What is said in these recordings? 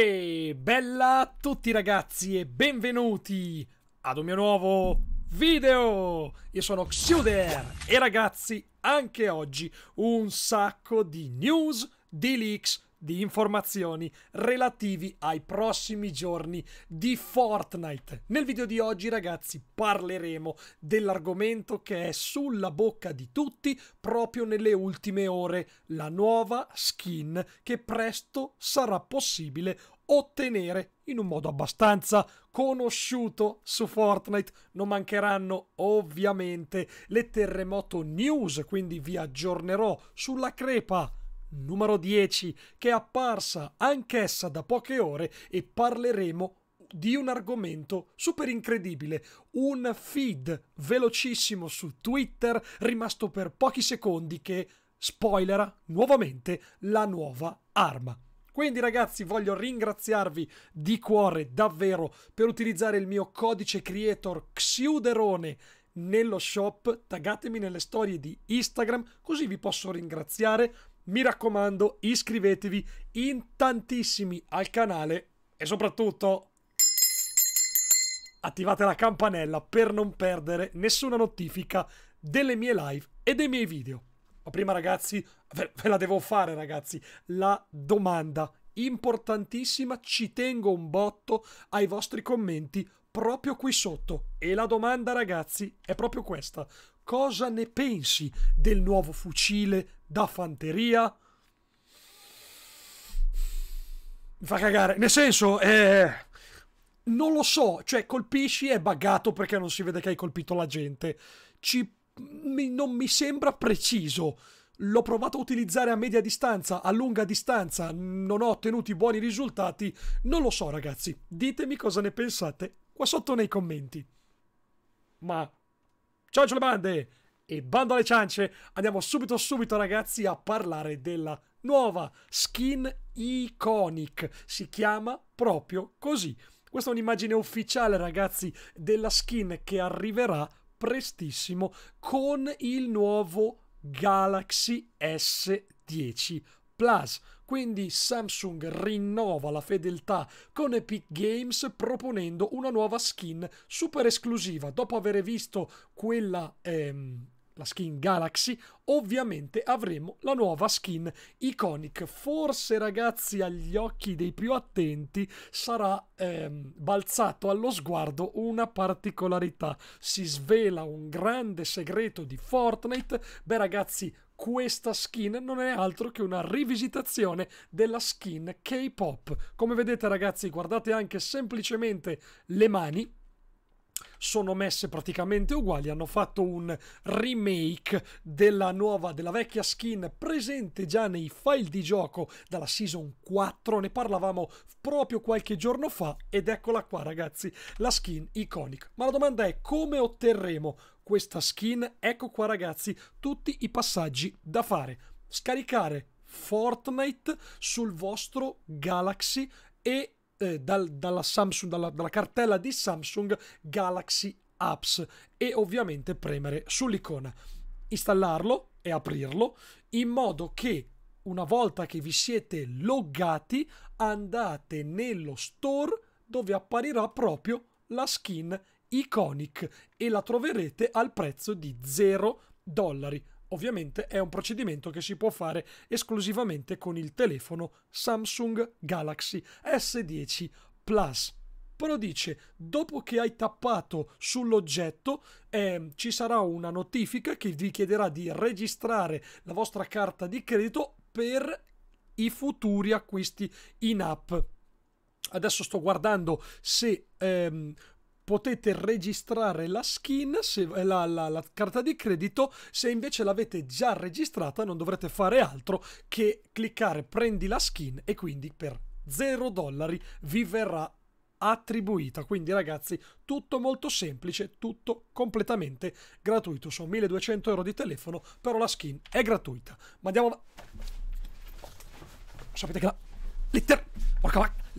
Uè, bella a tutti ragazzi e benvenuti ad un mio nuovo video! Io sono Xuder e ragazzi, anche oggi un sacco di news, di leaks, di informazioni relativi ai prossimi giorni di Fortnite. Nel video di oggi, ragazzi, parleremo dell'argomento che è sulla bocca di tutti proprio nelle ultime ore, la nuova skin che presto sarà possibile ottenere in un modo abbastanza conosciuto su Fortnite. Non mancheranno ovviamente le terremoto news, quindi vi aggiornerò sulla crepa numero 10 che è apparsa anch'essa da poche ore e parleremo di un argomento super incredibile, un feed velocissimo su Twitter rimasto per pochi secondi che spoilera nuovamente la nuova arma. Quindi ragazzi voglio ringraziarvi di cuore davvero per utilizzare il mio codice creator Xiuderone nello shop, taggatemi nelle storie di Instagram così vi posso ringraziare mi raccomando, iscrivetevi in tantissimi al canale e soprattutto attivate la campanella per non perdere nessuna notifica delle mie live e dei miei video. Ma prima ragazzi, ve, la devo fare ragazzi, la domanda importantissima, ci tengo un botto ai vostri commenti proprio qui sotto. E la domanda ragazzi è proprio questa cosa ne pensi del nuovo fucile da fanteria? Mi fa cagare. Nel senso, eh, non lo so. Cioè, colpisci è buggato perché non si vede che hai colpito la gente. Ci, mi, non mi sembra preciso. L'ho provato a utilizzare a media distanza, a lunga distanza, non ho ottenuto buoni risultati. Non lo so, ragazzi. Ditemi cosa ne pensate qua sotto nei commenti. Ma Ciao le bande! E bando alle ciance, andiamo subito subito ragazzi a parlare della nuova skin Iconic. Si chiama proprio così. Questa è un'immagine ufficiale ragazzi della skin che arriverà prestissimo con il nuovo Galaxy S10 Plus. Quindi Samsung rinnova la fedeltà con Epic Games proponendo una nuova skin super esclusiva. Dopo aver visto quella... Ehm, la skin Galaxy, ovviamente avremo la nuova skin Iconic. Forse, ragazzi, agli occhi dei più attenti sarà ehm, balzato allo sguardo una particolarità. Si svela un grande segreto di Fortnite. Beh, ragazzi, questa skin non è altro che una rivisitazione della skin K-pop. Come vedete ragazzi, guardate anche semplicemente le mani sono messe praticamente uguali, hanno fatto un remake della nuova, della vecchia skin presente già nei file di gioco dalla season 4, ne parlavamo proprio qualche giorno fa ed eccola qua ragazzi, la skin iconic. Ma la domanda è come otterremo questa skin? Ecco qua ragazzi tutti i passaggi da fare. Scaricare Fortnite sul vostro Galaxy e eh, dal, dalla, Samsung, dalla, dalla cartella di Samsung Galaxy Apps e ovviamente premere sull'icona, installarlo e aprirlo in modo che una volta che vi siete loggati andate nello store dove apparirà proprio la skin Iconic e la troverete al prezzo di 0 dollari. Ovviamente è un procedimento che si può fare esclusivamente con il telefono Samsung Galaxy S10 Plus. Però dice, dopo che hai tappato sull'oggetto, eh, ci sarà una notifica che vi chiederà di registrare la vostra carta di credito per i futuri acquisti in app. Adesso sto guardando se ehm, potete registrare la skin, se, la, la, la carta di credito, se invece l'avete già registrata non dovrete fare altro che cliccare prendi la skin e quindi per 0 dollari vi verrà attribuita. Quindi ragazzi, tutto molto semplice, tutto completamente gratuito. Sono 1200 euro di telefono, però la skin è gratuita. Ma andiamo... Sapete che la... Le, ter...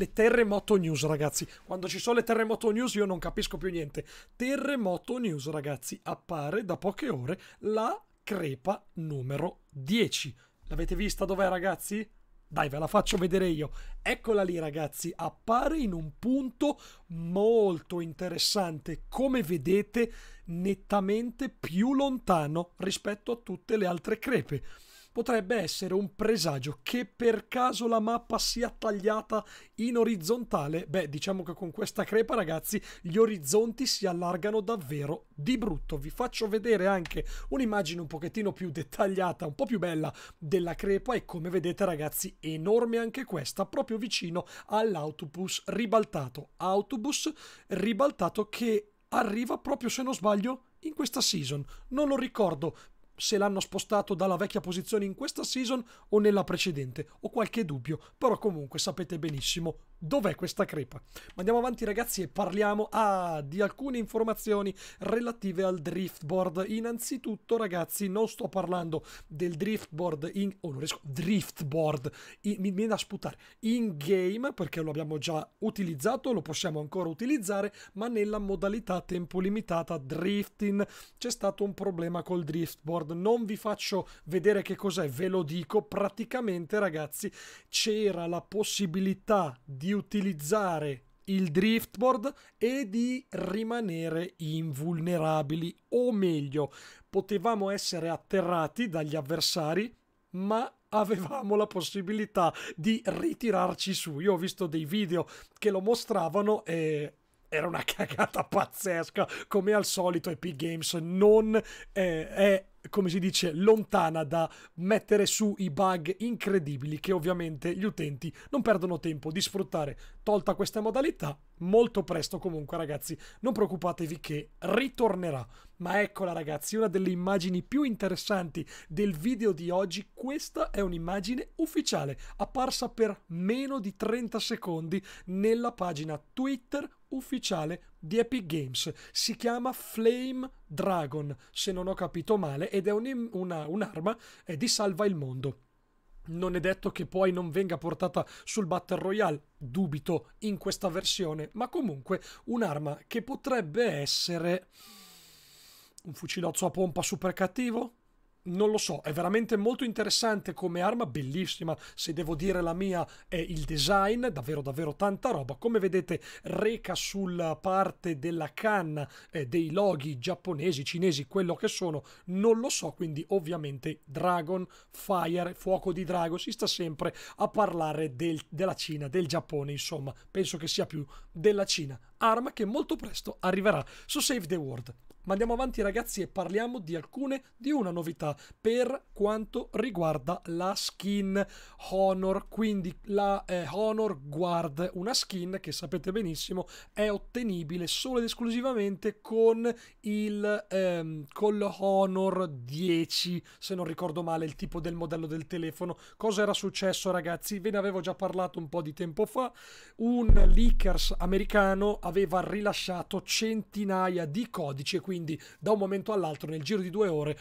le terremoto news, ragazzi. Quando ci sono le terremoto news io non capisco più niente. Terremoto news, ragazzi. Appare da poche ore la crepa numero 10. L'avete vista dov'è, ragazzi? Dai, ve la faccio vedere io. Eccola lì, ragazzi. Appare in un punto molto interessante. Come vedete, nettamente più lontano rispetto a tutte le altre crepe potrebbe essere un presagio che per caso la mappa sia tagliata in orizzontale. Beh, diciamo che con questa crepa, ragazzi, gli orizzonti si allargano davvero di brutto. Vi faccio vedere anche un'immagine un pochettino più dettagliata, un po' più bella della crepa e come vedete, ragazzi, enorme anche questa, proprio vicino all'autobus ribaltato. Autobus ribaltato che arriva proprio, se non sbaglio, in questa season. Non lo ricordo se l'hanno spostato dalla vecchia posizione in questa season o nella precedente. Ho qualche dubbio, però comunque sapete benissimo Dov'è questa crepa? Ma andiamo avanti ragazzi e parliamo ah, di alcune informazioni relative al driftboard. Innanzitutto ragazzi non sto parlando del driftboard in... Oh non riesco... Driftboard. In, mi viene da sputare. In game perché lo abbiamo già utilizzato, lo possiamo ancora utilizzare, ma nella modalità tempo limitata drifting c'è stato un problema col driftboard. Non vi faccio vedere che cos'è, ve lo dico. Praticamente ragazzi c'era la possibilità utilizzare il driftboard e di rimanere invulnerabili o meglio potevamo essere atterrati dagli avversari ma avevamo la possibilità di ritirarci su. Io ho visto dei video che lo mostravano e era una cagata pazzesca come al solito Epic Games non eh, è come si dice, lontana da mettere su i bug incredibili che ovviamente gli utenti non perdono tempo di sfruttare. Tolta questa modalità, molto presto comunque ragazzi, non preoccupatevi che ritornerà. Ma eccola ragazzi, una delle immagini più interessanti del video di oggi, questa è un'immagine ufficiale, apparsa per meno di 30 secondi nella pagina Twitter ufficiale di Epic Games. Si chiama Flame Dragon, se non ho capito male, ed è un, una, un'arma eh, di salva il mondo. Non è detto che poi non venga portata sul Battle Royale, dubito in questa versione, ma comunque un'arma che potrebbe essere un fucilozzo a pompa super cattivo, non lo so, è veramente molto interessante come arma, bellissima, se devo dire la mia è il design, davvero davvero tanta roba. Come vedete reca sulla parte della canna eh, dei loghi giapponesi, cinesi, quello che sono, non lo so, quindi ovviamente Dragon, Fire, fuoco di drago, si sta sempre a parlare del, della Cina, del Giappone, insomma, penso che sia più della Cina. Arma che molto presto arriverà su Save the World. Ma andiamo avanti ragazzi e parliamo di alcune di una novità per quanto riguarda la skin Honor, quindi la eh, Honor Guard, una skin che sapete benissimo è ottenibile solo ed esclusivamente con il ehm, con Honor 10, se non ricordo male il tipo del modello del telefono. Cosa era successo ragazzi? Ve ne avevo già parlato un po' di tempo fa. Un leakers americano aveva rilasciato centinaia di codici e quindi da un momento all'altro nel giro di due ore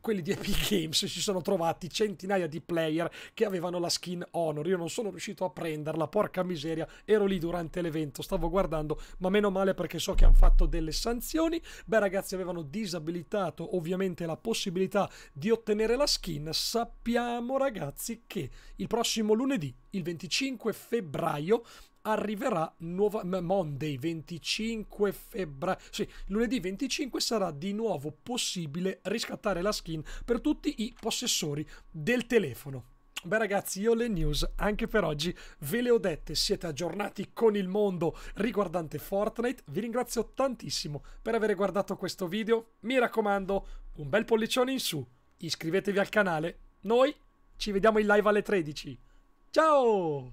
quelli di Epic Games si sono trovati centinaia di player che avevano la skin Honor. Io non sono riuscito a prenderla, porca miseria. Ero lì durante l'evento, stavo guardando, ma meno male perché so che hanno fatto delle sanzioni. Beh, ragazzi, avevano disabilitato ovviamente la possibilità di ottenere la skin. Sappiamo, ragazzi, che il prossimo lunedì, il 25 febbraio, arriverà nuova Monday 25 febbraio sì, lunedì 25 sarà di nuovo possibile riscattare la skin per tutti i possessori del telefono Beh ragazzi, io le news anche per oggi ve le ho dette, siete aggiornati con il mondo riguardante Fortnite, vi ringrazio tantissimo per aver guardato questo video, mi raccomando un bel pollicione in su, iscrivetevi al canale, noi ci vediamo in live alle 13, ciao!